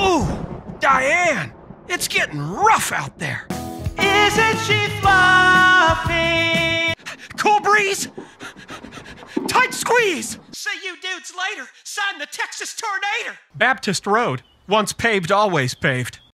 Ooh, Diane, it's getting rough out there. Isn't she fluffy? Cool breeze. Tight squeeze. See you dudes later. Sign the Texas Tornado. Baptist Road. Once paved, always paved.